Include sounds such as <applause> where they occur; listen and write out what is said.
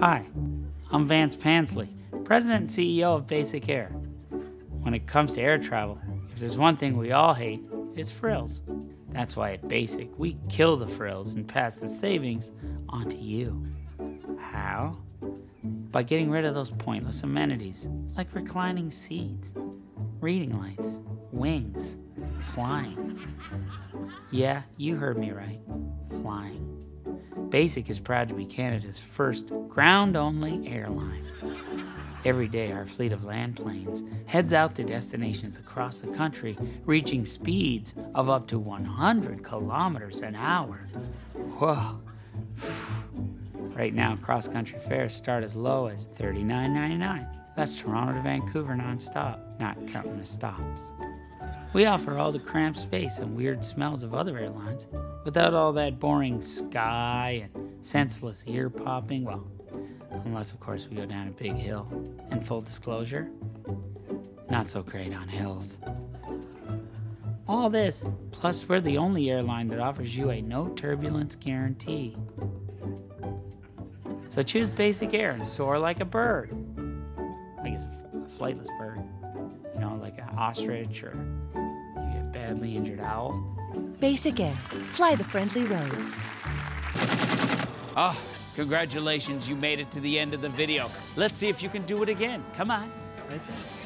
Hi, I'm Vance Pansley, President and CEO of Basic Air. When it comes to air travel, if there's one thing we all hate, it's frills. That's why at Basic, we kill the frills and pass the savings on to you. How? By getting rid of those pointless amenities, like reclining seats, reading lights, wings, flying. Yeah, you heard me right. Flying. Basic is proud to be Canada's first ground only airline. Every day, our fleet of land planes heads out to destinations across the country, reaching speeds of up to 100 kilometers an hour. Whoa. <sighs> Right now, cross country fares start as low as $39.99. That's Toronto to Vancouver nonstop, not counting the stops. We offer all the cramped space and weird smells of other airlines without all that boring sky and senseless ear popping. Well, unless, of course, we go down a big hill. And full disclosure, not so great on hills. All this, plus we're the only airline that offers you a no turbulence guarantee. So choose basic air and soar like a bird. I guess a flightless bird. You know, like an ostrich or badly injured owl. Basic Air. Fly the friendly roads. Ah, congratulations, you made it to the end of the video. Let's see if you can do it again. Come on. Right there.